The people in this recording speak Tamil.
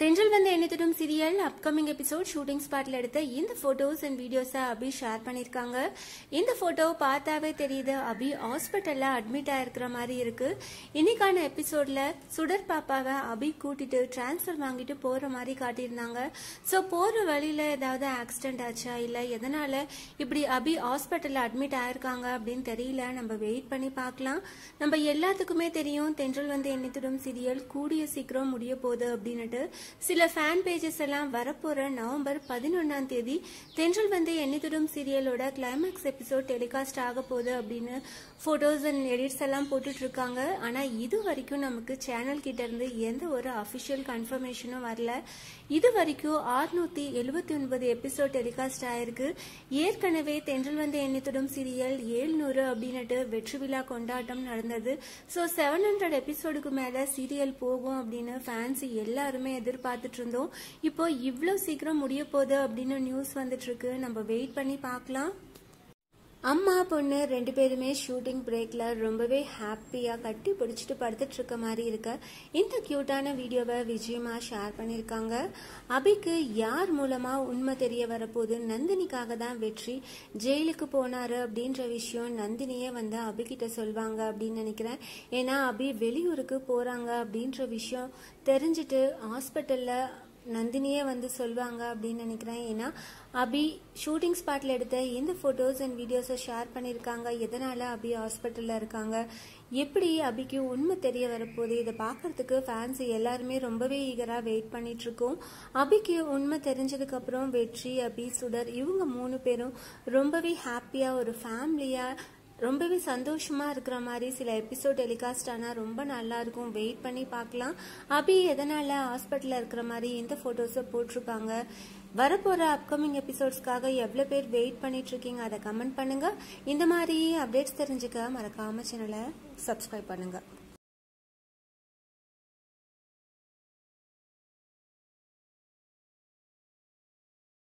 தென்றல் வந்த எண்ணத்திடும் சீரியல் அப்கமிங் எபிசோட் ஷூட்டிங் ஸ்பாட்ல எடுத்த இந்த போட்டோஸ் அண்ட் வீடியோஸை அபி ஷேர் பண்ணியிருக்காங்க. இந்த போட்டோ பார்த்தாவே தெரியுது அபி ஹாஸ்பிட்டல்ல அட்மிட் ஆயிருக்கிற மாதிரி இருக்கு. இன்னைக்கான எபிசோட்ல சுடர் பாப்பாவை அபி கூட்டிட்டு டிரான்ஸ்ஃபர் வாங்கிட்டு போற மாதிரி காட்டியிருந்தாங்க. ஸோ போற வழியில ஏதாவது ஆக்சிடென்ட் ஆச்சா? இல்ல எதனால இப்படி அபி ஹாஸ்பிட்டல்ல அட்மிட் ஆயிருக்காங்க அப்படின்னு தெரியல. நம்ம வெயிட் பண்ணி பார்க்கலாம். நம்ம எல்லாத்துக்குமே தெரியும் தென்றல் வந்து எண்ணத்திடும் சீரியல் கூடிய சீக்கிரம் முடிய போகுது அப்படின்னுட்டு. சில ஃபேன் பேஜஸ் எல்லாம் வரப்போற நவம்பர் பதினொன்னாம் தேதி தென்றல் வந்து எண்ணித்துடும் சீரியலோட கிளைமேக்ஸ் எபிசோட் டெலிகாஸ்ட் ஆக போகுது அப்படின்னு போட்டோஸ் அண்ட் எடிட்ஸ் எல்லாம் போட்டுட்டு இருக்காங்க. ஆனா இது வரைக்கும் நமக்கு சேனல் கிட்ட இருந்து எந்த ஒரு அபிஷியல் கன்ஃபர்மேஷனும் வரல. இது வரைக்கும் ஆறுநூத்தி எழுபத்தி ஒன்பது எபிசோட் டெலிகாஸ்ட் ஆயிருக்கு. ஏற்கனவே தென்றல் வந்து எண்ணித்துடும் சீரியல் ஏழ்நூறு அப்படின்னுட்டு வெற்றி விழா கொண்டாட்டம் நடந்தது. ஸோ செவன் ஹண்ட்ரட் எபிசோடுக்கு மேல சீரியல் போகும் அப்படின்னு ஃபேன்ஸ் எல்லாருமே எதிர்ப்பு எதிர்பார்த்துட்டு இருந்தோம். இப்போ இவ்வளோ சீக்கிரம் முடிய போகுது அப்படின்னு நியூஸ் வந்துட்டு இருக்கு. நம்ம வெயிட் பண்ணி பார்க்கலாம். அம்மா பொண்ணு ரெண்டு பேருமே ஷூட்டிங் பிரேக்ல ரொம்பவே ஹாப்பியா கட்டி பிடிச்சிட்டு படுத்துட்டு இருக்க மாதிரி இருக்க. இந்த கியூட்டான வீடியோவை விஜயமா ஷேர் பண்ணியிருக்காங்க. அபிக்கு யார் மூலமா உண்மை தெரிய வரப்போகுது? நந்தினிக்காக தான் வெற்றி. ஜெயிலுக்கு போனாரு அப்படின்ற விஷயம் நந்தினியே வந்து அபிகிட்ட சொல்வாங்க அப்படின்னு நினைக்கிறேன். ஏன்னா அபி வெளியூருக்கு போறாங்க அப்படின்ற விஷயம் தெரிஞ்சுட்டு ஹாஸ்பிட்டல்ல நந்தினியே வந்து சொல்வாங்க அப்படின்னு நினைக்கிறேன். ஏன்னா அபி ஷூட்டிங் ஸ்பாட்ல எடுத்த எந்த போட்டோஸ் அண்ட் வீடியோஸை ஷேர் பண்ணியிருக்காங்க. எதனால அபி ஹாஸ்பிட்டல்ல இருக்காங்க? எப்படி அபிக்கு உண்மை தெரிய வரப்போகுது? இதை பார்க்கறதுக்கு ஃபேன்ஸ் எல்லாருமே ரொம்பவே ஈகராக வெயிட் பண்ணிட்டு இருக்கோம் அபிக்கு உண்மை தெரிஞ்சதுக்கு அப்புறம் வெற்றி அபி சுடர் இவங்க மூணு பேரும் ரொம்பவே ஹாப்பியாக ஒரு ஃபேமிலியாக ரொம்பவே சந்தோஷமா இருக்கிற மாதிரி சில எபிசோட் டெலிகாஸ்ட் ஆனால் ரொம்ப நல்லா இருக்கும். வெயிட் பண்ணி பார்க்கலாம். அபி எதனால ஹாஸ்பிட்டலில் இருக்கிற மாதிரி இந்த ஃபோட்டோஸை போட்டிருப்பாங்க வரப்போகிற அப்கமிங் எபிசோட்ஸ்க்காக எவ்வளோ பேர் வெயிட் பண்ணிட்டு இருக்கீங்க? அதை கமெண்ட் பண்ணுங்க. இந்த மாதிரி அப்டேட்ஸ் தெரிஞ்சுக்க மறக்காம சேனலை சப்ஸ்கிரைப் பண்ணுங்க.